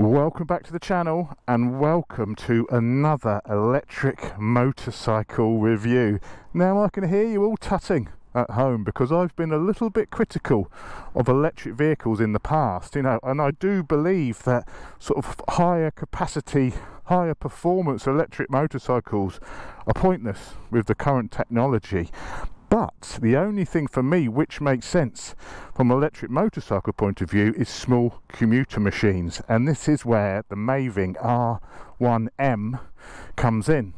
Welcome back to the channel and welcome to another electric motorcycle review. Now I can hear you all tutting at home because I've been a little bit critical of electric vehicles in the past, you know, and I do believe that sort of higher capacity, higher performance electric motorcycles are pointless with the current technology. But the only thing for me which makes sense from an electric motorcycle point of view is small commuter machines. And this is where the Maeving R1M comes in.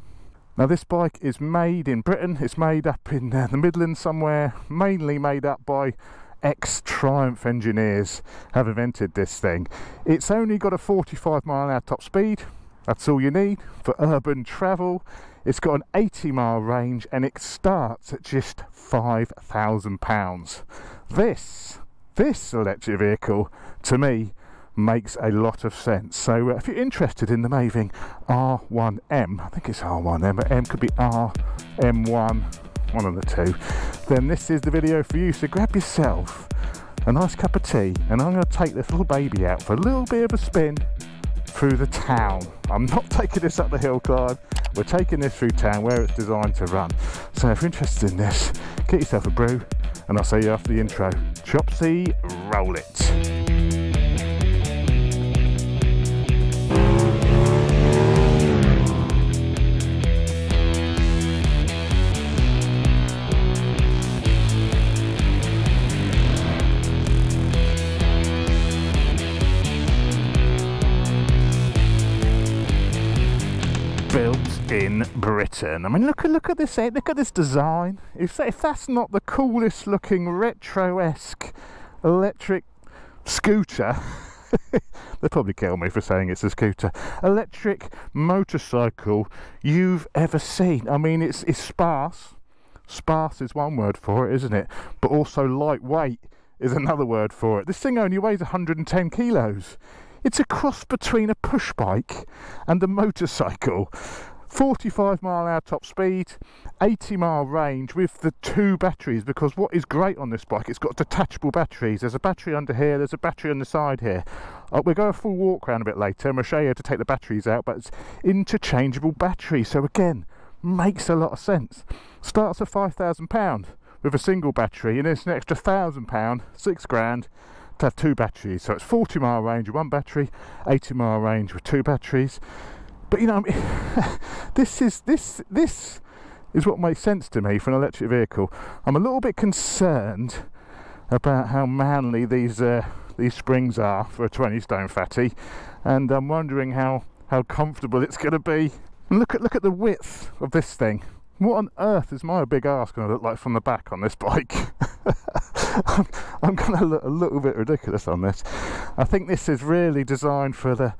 Now this bike is made in Britain, it's made up in uh, the Midlands somewhere, mainly made up by ex-Triumph engineers have invented this thing. It's only got a 45 mile an hour top speed, that's all you need for urban travel. It's got an 80 mile range and it starts at just £5,000. This, this electric vehicle, to me, makes a lot of sense. So uh, if you're interested in the Maeving R1M, I think it's R1M, but M could be RM1, one of the two, then this is the video for you. So grab yourself a nice cup of tea and I'm going to take this little baby out for a little bit of a spin through the town. I'm not taking this up the hill climb, we're taking this through town where it's designed to run. So if you're interested in this, get yourself a brew and I'll see you after the intro. Chopsy, roll it. In Britain. I mean, look at look at this eh, look at this design. If if that's not the coolest looking retro-esque electric scooter, they'll probably kill me for saying it's a scooter. Electric motorcycle you've ever seen. I mean, it's it's sparse. Sparse is one word for it, isn't it? But also lightweight is another word for it. This thing only weighs 110 kilos. It's a cross between a push bike and a motorcycle. 45 mile hour top speed 80 mile range with the two batteries because what is great on this bike it's got detachable batteries. There's a battery under here there's a battery on the side here. Uh, we'll go a full walk around a bit later and we'll show you how to take the batteries out but it's interchangeable batteries so again makes a lot of sense. Starts at 5,000 pound with a single battery and it's an extra thousand pound six grand to have two batteries. So it's 40 mile range with one battery 80 mile range with two batteries but you know, this is this this is what makes sense to me for an electric vehicle. I'm a little bit concerned about how manly these uh, these springs are for a 20 stone fatty, and I'm wondering how how comfortable it's going to be. And look at look at the width of this thing. What on earth is my big ass going to look like from the back on this bike? I'm, I'm going to look a little bit ridiculous on this. I think this is really designed for the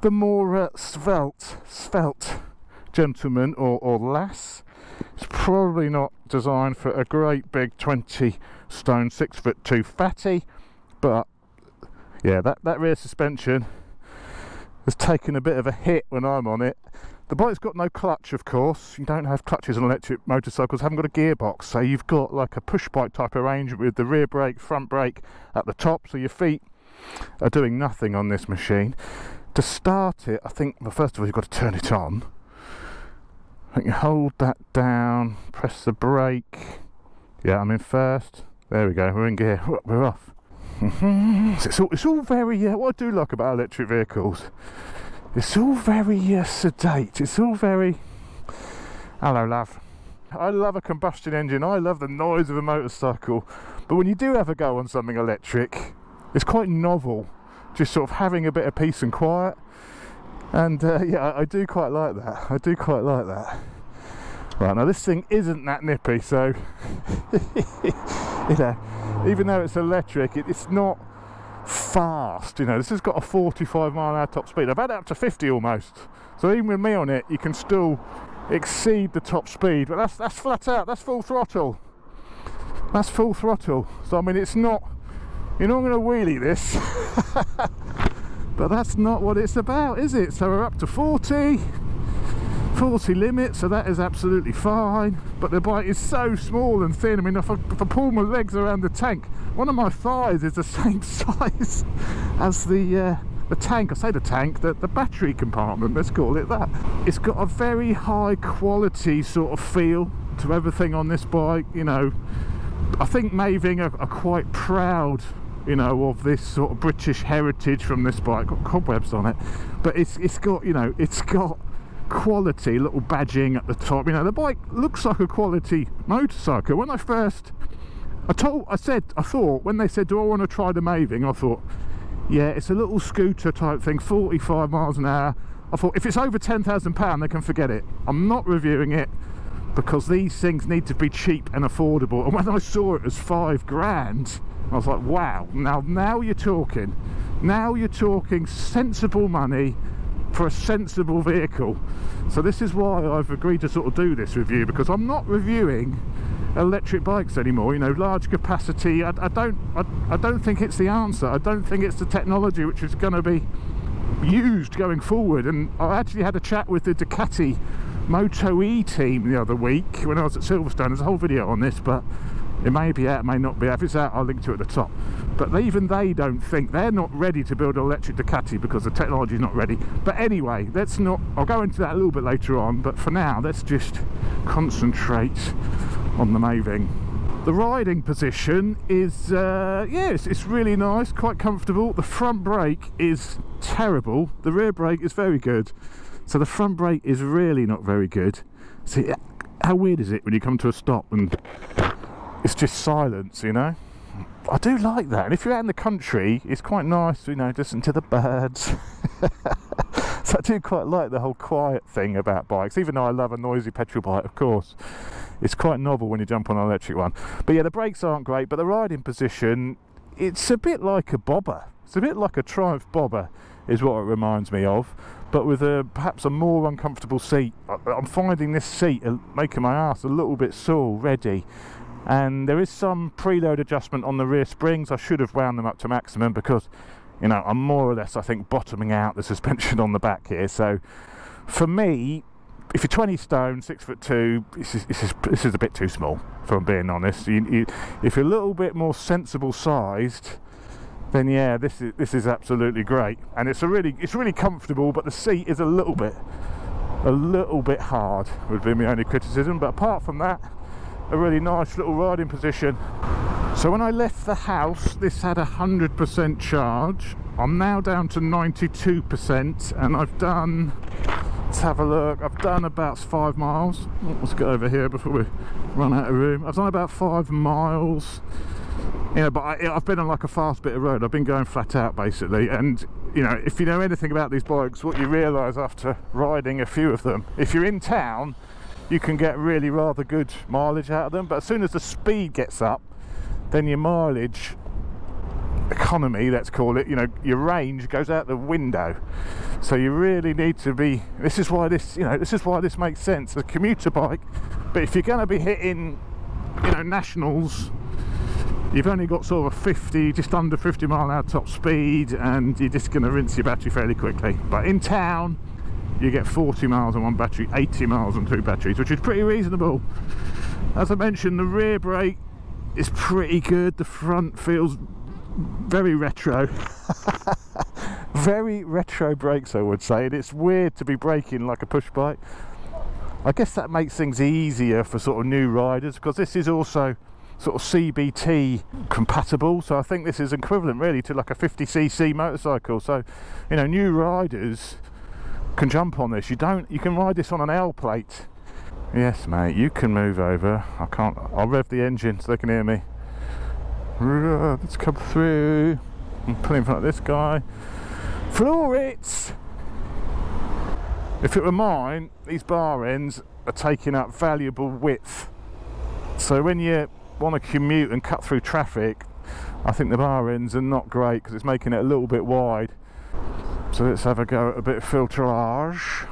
the more uh, svelte, svelte gentleman or, or lass. It's probably not designed for a great big 20 stone, 6 foot 2 fatty, but yeah, that, that rear suspension has taken a bit of a hit when I'm on it. The bike's got no clutch, of course. You don't have clutches on electric motorcycles. Haven't got a gearbox, so you've got like a push bike type arrangement with the rear brake, front brake at the top, so your feet are doing nothing on this machine to start it, I think, well, first of all, you've got to turn it on. I think you hold that down, press the brake. Yeah, I'm in first. There we go, we're in gear. We're off. it's, all, it's all very, uh, what I do like about electric vehicles, it's all very uh, sedate. It's all very, hello, love. I love a combustion engine. I love the noise of a motorcycle. But when you do a go on something electric, it's quite novel just sort of having a bit of peace and quiet. And uh, yeah I do quite like that. I do quite like that. Right now this thing isn't that nippy so you know even though it's electric it, it's not fast you know. This has got a 45 mile an hour top speed. I've had it up to 50 almost. So even with me on it you can still exceed the top speed. But that's that's flat out. That's full throttle. That's full throttle. So I mean it's not you're not going to wheelie this. But that's not what it's about is it? So we're up to 40 40 limit so that is absolutely fine. But the bike is so small and thin. I mean if I, if I pull my legs around the tank one of my thighs is the same size as the uh, the tank, I say the tank, the, the battery compartment, let's call it that. It's got a very high quality sort of feel to everything on this bike, you know. I think Maeving are, are quite proud you know, of this sort of British heritage from this bike. Got cobwebs on it, but it's it's got you know it's got quality little badging at the top. You know, the bike looks like a quality motorcycle. When I first, I told, I said, I thought when they said, do I want to try the Maeving? I thought, yeah, it's a little scooter type thing, 45 miles an hour. I thought if it's over 10,000 pound, they can forget it. I'm not reviewing it because these things need to be cheap and affordable. And when I saw it as five grand, I was like, wow, now, now you're talking. Now you're talking sensible money for a sensible vehicle. So this is why I've agreed to sort of do this review because I'm not reviewing electric bikes anymore you know large capacity I, I don't I, I don't think it's the answer I don't think it's the technology which is going to be used going forward and I actually had a chat with the Ducati Moto E team the other week when I was at Silverstone there's a whole video on this but it may be out, it may not be out. If it's out, I'll link to it at the top. But even they don't think, they're not ready to build an electric Ducati because the technology is not ready. But anyway, let's not, I'll go into that a little bit later on. But for now, let's just concentrate on the Maeving. The riding position is, uh, yeah, it's, it's really nice, quite comfortable. The front brake is terrible. The rear brake is very good. So the front brake is really not very good. See, how weird is it when you come to a stop and it's just silence, you know. I do like that. And if you're out in the country, it's quite nice, you know, listen to the birds. so I do quite like the whole quiet thing about bikes, even though I love a noisy petrol bike, of course. It's quite novel when you jump on an electric one. But yeah, the brakes aren't great, but the riding position, it's a bit like a bobber. It's a bit like a Triumph bobber, is what it reminds me of. But with a perhaps a more uncomfortable seat. I'm finding this seat uh, making my ass a little bit sore already and there is some preload adjustment on the rear springs I should have wound them up to maximum because you know I'm more or less I think bottoming out the suspension on the back here so for me if you're 20 stone six foot two this is, this is, this is a bit too small if I'm being honest you, you, if you're a little bit more sensible sized then yeah this is this is absolutely great and it's a really it's really comfortable but the seat is a little bit a little bit hard would be my only criticism but apart from that a really nice little riding position. So when I left the house, this had a 100% charge. I'm now down to 92% and I've done, let's have a look, I've done about five miles. Let's get over here before we run out of room. I've done about five miles. You know, but I, have been on like a fast bit of road. I've been going flat out basically. And, you know, if you know anything about these bikes, what you realise after riding a few of them, if you're in town, you can get really rather good mileage out of them but as soon as the speed gets up then your mileage economy let's call it you know your range goes out the window so you really need to be this is why this you know this is why this makes sense a commuter bike but if you're going to be hitting you know nationals you've only got sort of 50 just under 50 mile an hour top speed and you're just going to rinse your battery fairly quickly. But in town you get 40 miles on one battery 80 miles on two batteries which is pretty reasonable. As I mentioned the rear brake is pretty good. The front feels very retro. Very retro brakes I would say and it's weird to be braking like a push bike. I guess that makes things easier for sort of new riders because this is also sort of CBT compatible so I think this is equivalent really to like a 50cc motorcycle so you know new riders can jump on this. You don't, you can ride this on an L plate. Yes, mate, you can move over. I can't, I'll rev the engine so they can hear me. Let's come through. I'm pulling in front of this guy. Floor it! If it were mine, these bar ends are taking up valuable width. So when you want to commute and cut through traffic, I think the bar ends are not great because it's making it a little bit wide. So let's have a go at a bit of filtrage.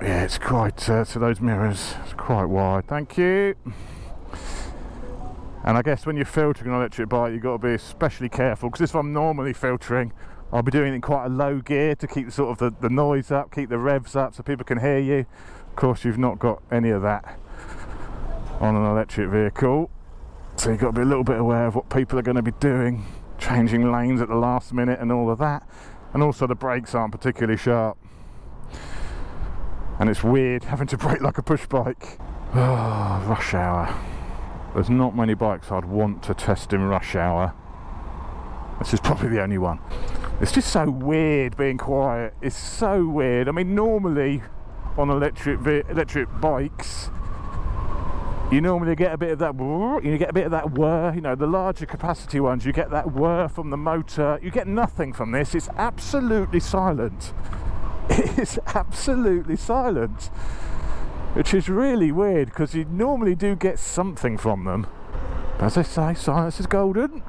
Yeah, it's quite, uh, to those mirrors, it's quite wide. Thank you. And I guess when you're filtering an electric bike, you've got to be especially careful because if I'm normally filtering, I'll be doing it in quite a low gear to keep sort of the, the noise up, keep the revs up so people can hear you. Of course, you've not got any of that on an electric vehicle. So you've got to be a little bit aware of what people are going to be doing changing lanes at the last minute and all of that. And also the brakes aren't particularly sharp. And it's weird having to brake like a push bike. Oh, rush hour. There's not many bikes I'd want to test in rush hour. This is probably the only one. It's just so weird being quiet. It's so weird. I mean, normally on electric electric bikes, you normally get a bit of that you get a bit of that whir you know the larger capacity ones you get that whir from the motor. You get nothing from this. It's absolutely silent. It is absolutely silent. Which is really weird because you normally do get something from them. As I say silence is golden.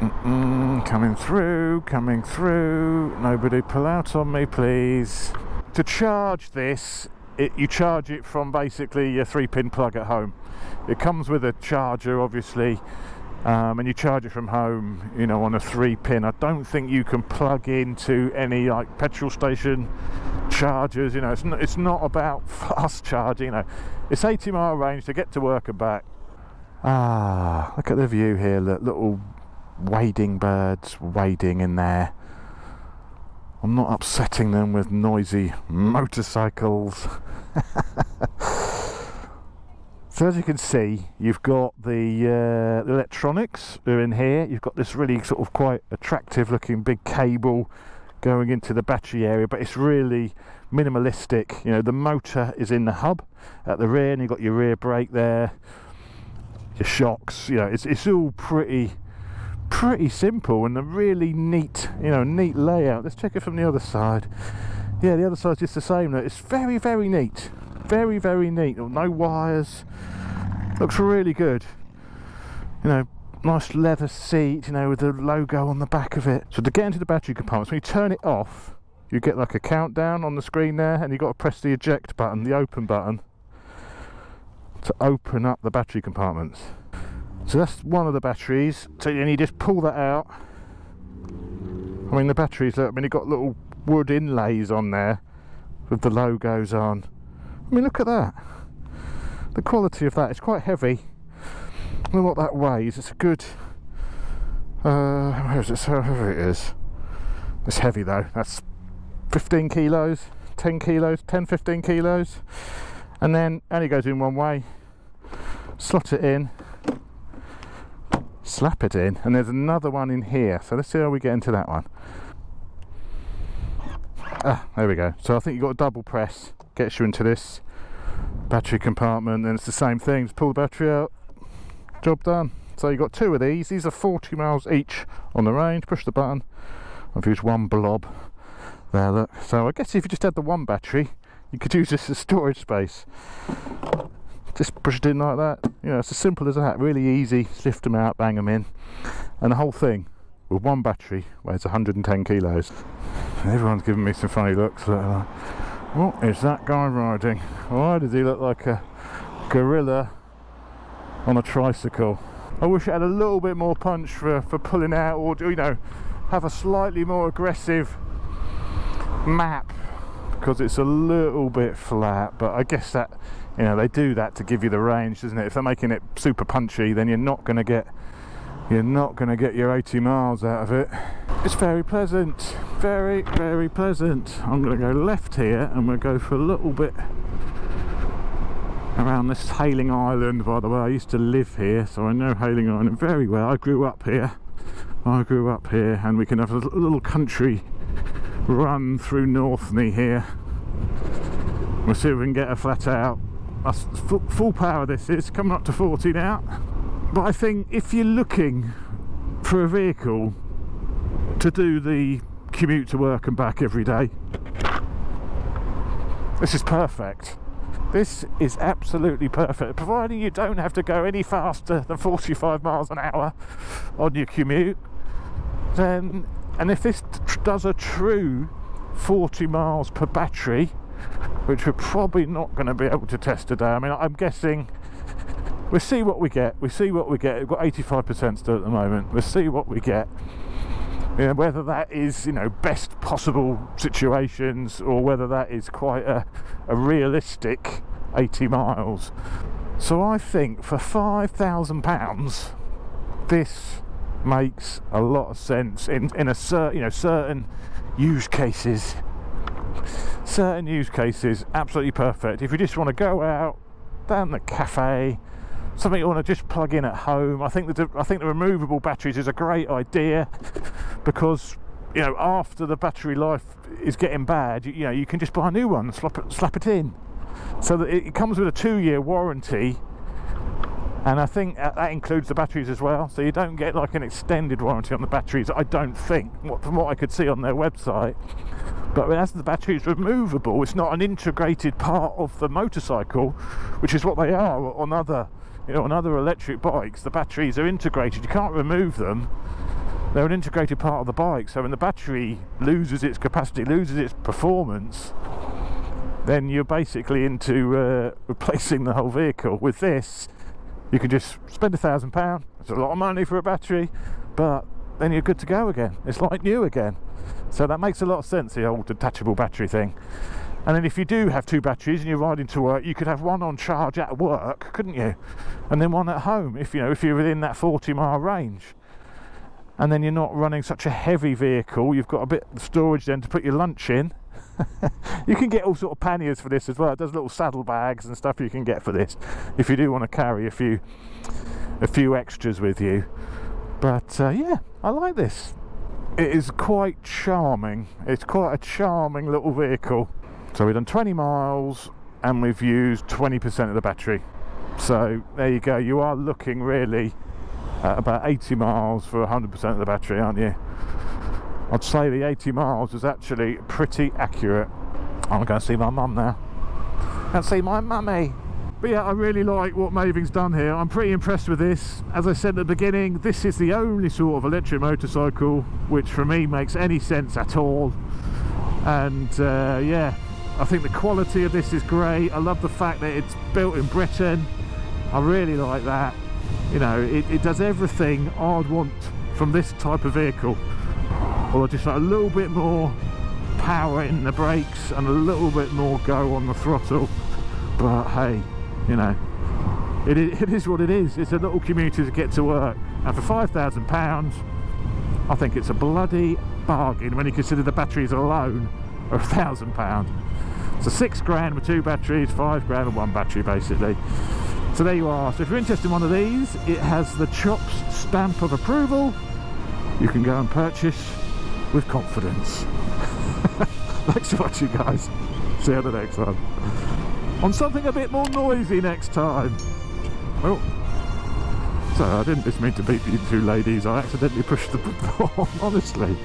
Mm -mm, coming through coming through. Nobody pull out on me please. To charge this it, you charge it from basically your three pin plug at home. It comes with a charger obviously um, and you charge it from home you know on a three pin I don't think you can plug into any like petrol station chargers you know. It's not, it's not about fast charging you know. It's 80 mile range to get to work and back. Ah look at the view here look, little wading birds wading in there I'm not upsetting them with noisy motorcycles. so as you can see, you've got the, uh, electronics are in here. You've got this really sort of quite attractive looking big cable going into the battery area, but it's really minimalistic. You know, the motor is in the hub at the rear, and you've got your rear brake there, your shocks. You know, it's it's all pretty pretty simple and a really neat, you know, neat layout. Let's check it from the other side. Yeah, the other side's just the same. It's very, very neat. Very, very neat. Oh, no wires. Looks really good. You know, nice leather seat, you know, with the logo on the back of it. So to get into the battery compartments, when you turn it off, you get like a countdown on the screen there, and you've got to press the eject button, the open button, to open up the battery compartments. So that's one of the batteries. So then you just pull that out. I mean the batteries, I mean you've got little wood inlays on there with the logos on. I mean look at that. The quality of that is quite heavy. I know what that weighs. It's a good uh where is it so heavy it is. It's heavy though. That's 15 kilos, 10 kilos, 10, 15 kilos. And then only goes in one way. Slot it in slap it in and there's another one in here. So let's see how we get into that one. Ah there we go. So I think you've got a double press. Gets you into this battery compartment and it's the same thing. Just pull the battery out. Job done. So you've got two of these. These are 40 miles each on the range. Push the button. I've used one blob there look. So I guess if you just had the one battery you could use this as storage space just push it in like that. You know it's as simple as that. Really easy. Lift them out bang them in. And the whole thing with one battery weighs 110 kilos. Everyone's giving me some funny looks like, what is that guy riding? Why does he look like a gorilla on a tricycle? I wish it had a little bit more punch for, for pulling out or you know have a slightly more aggressive map because it's a little bit flat but I guess that you know they do that to give you the range doesn't it? If they're making it super punchy then you're not going to get you're not going to get your 80 miles out of it. It's very pleasant very very pleasant. I'm going to go left here and we'll go for a little bit around this Hayling Island by the way. I used to live here so I know Hayling Island very well. I grew up here. I grew up here and we can have a little country run through Northney here. We'll see if we can get a flat out. That's full, full power this is coming up to 40 now. But I think if you're looking for a vehicle to do the commute to work and back every day this is perfect. This is absolutely perfect providing you don't have to go any faster than 45 miles an hour on your commute then and if this does a true 40 miles per battery which we're probably not going to be able to test today. I mean, I'm guessing we'll see what we get. We see what we get. We've got 85% still at the moment. We'll see what we get. You know, whether that is, you know, best possible situations or whether that is quite a, a realistic 80 miles. So I think for £5,000, this makes a lot of sense in in a certain you know certain use cases. Certain use cases absolutely perfect. If you just want to go out down the cafe something you want to just plug in at home. I think the I think the removable batteries is a great idea because you know after the battery life is getting bad you, you know you can just buy a new one slap it, slap it in. So that it comes with a two-year warranty and I think that includes the batteries as well. So you don't get like an extended warranty on the batteries I don't think from what I could see on their website. But as the battery is removable it's not an integrated part of the motorcycle which is what they are on other you know on other electric bikes. The batteries are integrated. You can't remove them. They're an integrated part of the bike. So when the battery loses its capacity loses its performance then you're basically into uh, replacing the whole vehicle. With this you can just spend a thousand pound it's a lot of money for a battery but then you're good to go again. It's like new again. So that makes a lot of sense the old detachable battery thing. And then if you do have two batteries and you're riding to work you could have one on charge at work couldn't you? And then one at home if you know if you're within that 40 mile range. And then you're not running such a heavy vehicle you've got a bit of storage then to put your lunch in you can get all sort of panniers for this as well. Does little saddlebags and stuff you can get for this if you do want to carry a few a few extras with you. But uh, yeah, I like this. It is quite charming. It's quite a charming little vehicle. So we've done 20 miles and we've used 20% of the battery. So there you go. You are looking really at about 80 miles for 100% of the battery, aren't you? I'd say the 80 miles is actually pretty accurate. I'm going to see my mum now. And see my mummy. But yeah, I really like what Maeving's done here. I'm pretty impressed with this. As I said at the beginning, this is the only sort of electric motorcycle which for me makes any sense at all. And uh, yeah, I think the quality of this is great. I love the fact that it's built in Britain. I really like that. You know, it, it does everything I'd want from this type of vehicle or just a little bit more power in the brakes and a little bit more go on the throttle. But hey you know it is, it is what it is. It's a little commuter to get to work. And for five thousand pounds I think it's a bloody bargain when you consider the batteries alone are a thousand pound so six grand with two batteries five grand with one battery basically. So there you are. So if you're interested in one of these it has the chops stamp of approval. You can go and purchase with confidence. Thanks for watching guys. See you the next one. On something a bit more noisy next time. Oh. Sorry, I didn't just mean to beat you two ladies. I accidentally pushed the button, honestly.